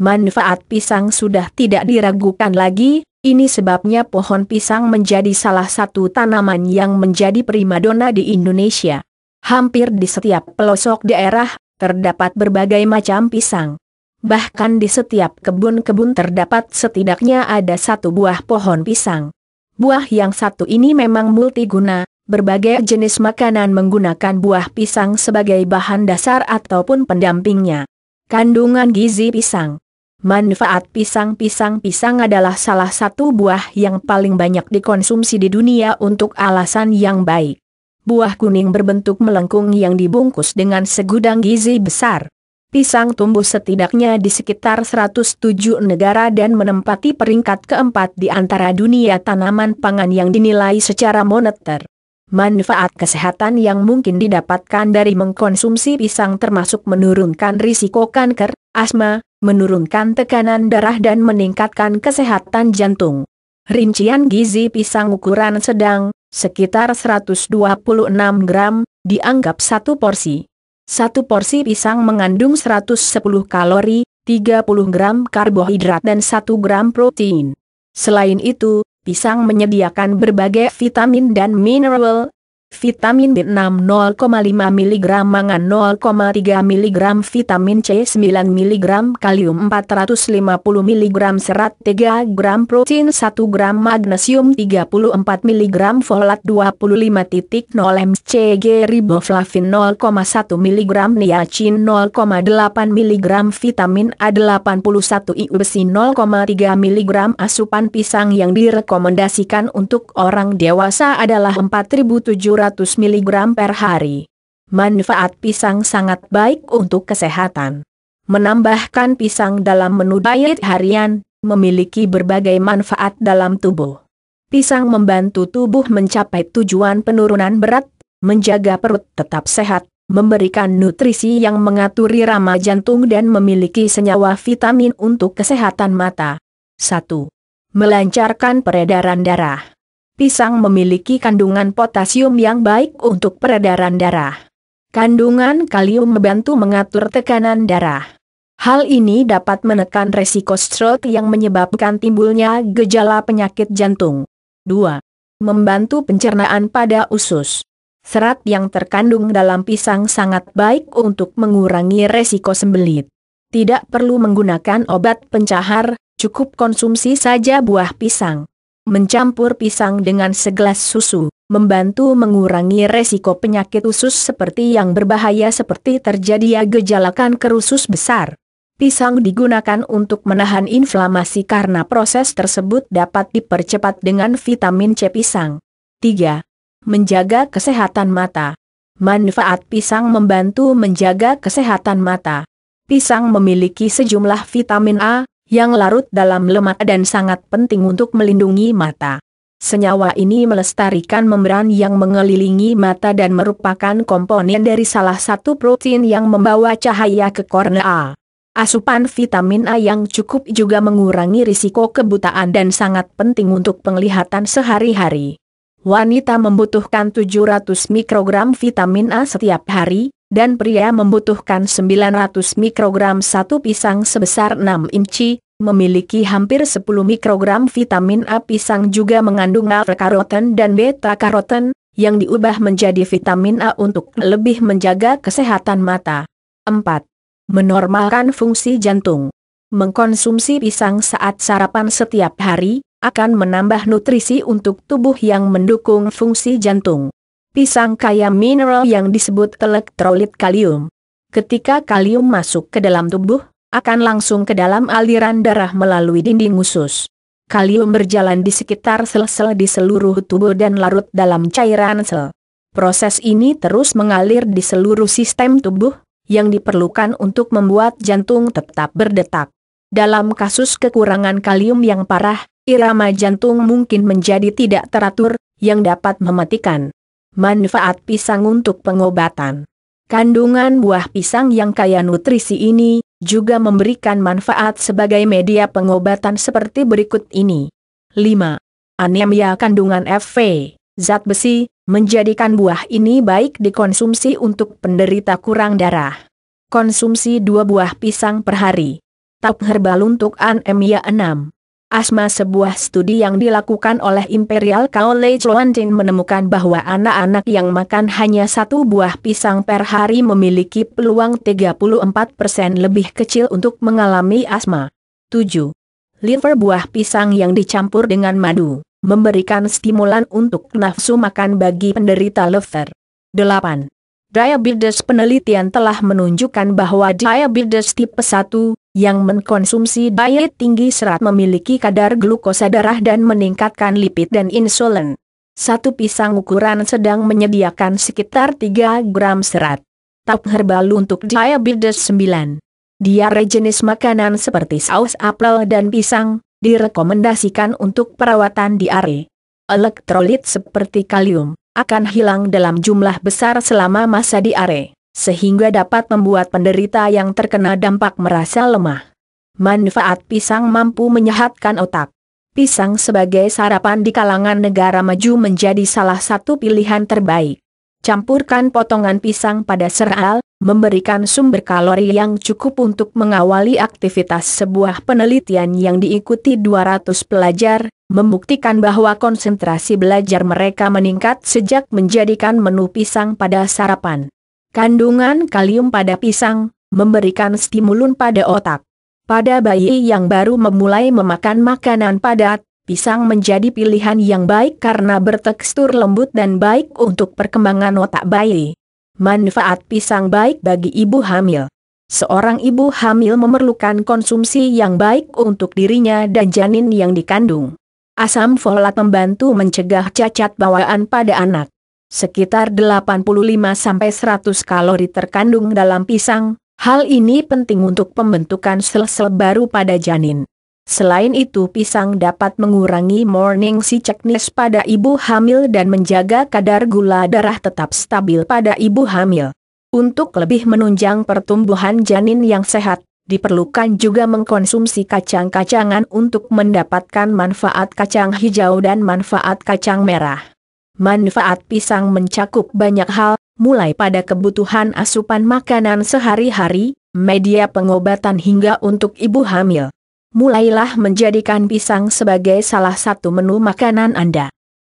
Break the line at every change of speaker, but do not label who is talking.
Manfaat pisang sudah tidak diragukan lagi, ini sebabnya pohon pisang menjadi salah satu tanaman yang menjadi primadona di Indonesia. Hampir di setiap pelosok daerah, terdapat berbagai macam pisang. Bahkan di setiap kebun-kebun terdapat setidaknya ada satu buah pohon pisang. Buah yang satu ini memang multiguna, berbagai jenis makanan menggunakan buah pisang sebagai bahan dasar ataupun pendampingnya. Kandungan gizi pisang Manfaat pisang-pisang-pisang adalah salah satu buah yang paling banyak dikonsumsi di dunia untuk alasan yang baik. Buah kuning berbentuk melengkung yang dibungkus dengan segudang gizi besar. Pisang tumbuh setidaknya di sekitar 107 negara dan menempati peringkat keempat di antara dunia tanaman pangan yang dinilai secara moneter. Manfaat kesehatan yang mungkin didapatkan dari mengkonsumsi pisang termasuk menurunkan risiko kanker, asma, menurunkan tekanan darah dan meningkatkan kesehatan jantung. Rincian gizi pisang ukuran sedang, sekitar 126 gram, dianggap satu porsi. Satu porsi pisang mengandung 110 kalori, 30 gram karbohidrat dan 1 gram protein. Selain itu, pisang menyediakan berbagai vitamin dan mineral, Vitamin B6 0,5 mg mangan 0,3 mg vitamin C 9 mg kalium 450 mg serat 3 gram protein 1 gram magnesium 34 mg folat 25.0 mcg riboflavin 0,1 mg niacin 0,8 mg vitamin A81 I besi 0,3 mg asupan pisang yang direkomendasikan untuk orang dewasa adalah 4700 200 mg per hari. Manfaat pisang sangat baik untuk kesehatan. Menambahkan pisang dalam menu diet harian, memiliki berbagai manfaat dalam tubuh. Pisang membantu tubuh mencapai tujuan penurunan berat, menjaga perut tetap sehat, memberikan nutrisi yang mengatur irama jantung dan memiliki senyawa vitamin untuk kesehatan mata. 1. Melancarkan peredaran darah pisang memiliki kandungan potasium yang baik untuk peredaran darah. Kandungan kalium membantu mengatur tekanan darah. Hal ini dapat menekan resiko stroke yang menyebabkan timbulnya gejala penyakit jantung. 2. Membantu pencernaan pada usus. Serat yang terkandung dalam pisang sangat baik untuk mengurangi resiko sembelit. Tidak perlu menggunakan obat pencahar, cukup konsumsi saja buah pisang. Mencampur pisang dengan segelas susu, membantu mengurangi resiko penyakit usus seperti yang berbahaya seperti terjadi gejala kanker usus besar. Pisang digunakan untuk menahan inflamasi karena proses tersebut dapat dipercepat dengan vitamin C pisang. 3. Menjaga kesehatan mata. Manfaat pisang membantu menjaga kesehatan mata. Pisang memiliki sejumlah vitamin A, yang larut dalam lemak dan sangat penting untuk melindungi mata. Senyawa ini melestarikan membran yang mengelilingi mata dan merupakan komponen dari salah satu protein yang membawa cahaya ke kornea. Asupan vitamin A yang cukup juga mengurangi risiko kebutaan dan sangat penting untuk penglihatan sehari-hari. Wanita membutuhkan 700 mikrogram vitamin A setiap hari, dan pria membutuhkan 900 mikrogram satu pisang sebesar 6 inci, memiliki hampir 10 mikrogram vitamin A. Pisang juga mengandung alpha-karoten dan beta-karoten, yang diubah menjadi vitamin A untuk lebih menjaga kesehatan mata. 4. Menormalkan fungsi jantung. Mengkonsumsi pisang saat sarapan setiap hari, akan menambah nutrisi untuk tubuh yang mendukung fungsi jantung. Pisang kaya mineral yang disebut elektrolit kalium. Ketika kalium masuk ke dalam tubuh, akan langsung ke dalam aliran darah melalui dinding usus. Kalium berjalan di sekitar sel-sel di seluruh tubuh dan larut dalam cairan sel. Proses ini terus mengalir di seluruh sistem tubuh, yang diperlukan untuk membuat jantung tetap berdetak. Dalam kasus kekurangan kalium yang parah, irama jantung mungkin menjadi tidak teratur, yang dapat mematikan. Manfaat pisang untuk pengobatan. Kandungan buah pisang yang kaya nutrisi ini juga memberikan manfaat sebagai media pengobatan seperti berikut ini. 5. Anemia kandungan Fv, zat besi, menjadikan buah ini baik dikonsumsi untuk penderita kurang darah. Konsumsi dua buah pisang per hari. Top herbal untuk anemia 6. Asma sebuah studi yang dilakukan oleh Imperial College London menemukan bahwa anak-anak yang makan hanya satu buah pisang per hari memiliki peluang 34% lebih kecil untuk mengalami asma. 7. Liver buah pisang yang dicampur dengan madu, memberikan stimulan untuk nafsu makan bagi penderita liver. 8. Diabetes penelitian telah menunjukkan bahwa diabetes tipe 1, yang mengkonsumsi diet tinggi serat memiliki kadar glukosa darah dan meningkatkan lipid dan insulin. Satu pisang ukuran sedang menyediakan sekitar 3 gram serat. Top herbal untuk diabetes 9. Diare jenis makanan seperti saus apel dan pisang, direkomendasikan untuk perawatan diare. Elektrolit seperti kalium, akan hilang dalam jumlah besar selama masa diare sehingga dapat membuat penderita yang terkena dampak merasa lemah. Manfaat pisang mampu menyehatkan otak. Pisang sebagai sarapan di kalangan negara maju menjadi salah satu pilihan terbaik. Campurkan potongan pisang pada seral, memberikan sumber kalori yang cukup untuk mengawali aktivitas sebuah penelitian yang diikuti 200 pelajar, membuktikan bahwa konsentrasi belajar mereka meningkat sejak menjadikan menu pisang pada sarapan. Kandungan kalium pada pisang, memberikan stimulun pada otak. Pada bayi yang baru memulai memakan makanan padat, pisang menjadi pilihan yang baik karena bertekstur lembut dan baik untuk perkembangan otak bayi. Manfaat pisang baik bagi ibu hamil. Seorang ibu hamil memerlukan konsumsi yang baik untuk dirinya dan janin yang dikandung. Asam folat membantu mencegah cacat bawaan pada anak. Sekitar 85-100 kalori terkandung dalam pisang, hal ini penting untuk pembentukan sel-sel baru pada janin. Selain itu pisang dapat mengurangi morning sickness pada ibu hamil dan menjaga kadar gula darah tetap stabil pada ibu hamil. Untuk lebih menunjang pertumbuhan janin yang sehat, diperlukan juga mengkonsumsi kacang-kacangan untuk mendapatkan manfaat kacang hijau dan manfaat kacang merah. Manfaat pisang mencakup banyak hal, mulai pada kebutuhan asupan makanan sehari-hari, media pengobatan hingga untuk ibu hamil. Mulailah menjadikan pisang sebagai salah satu menu makanan Anda.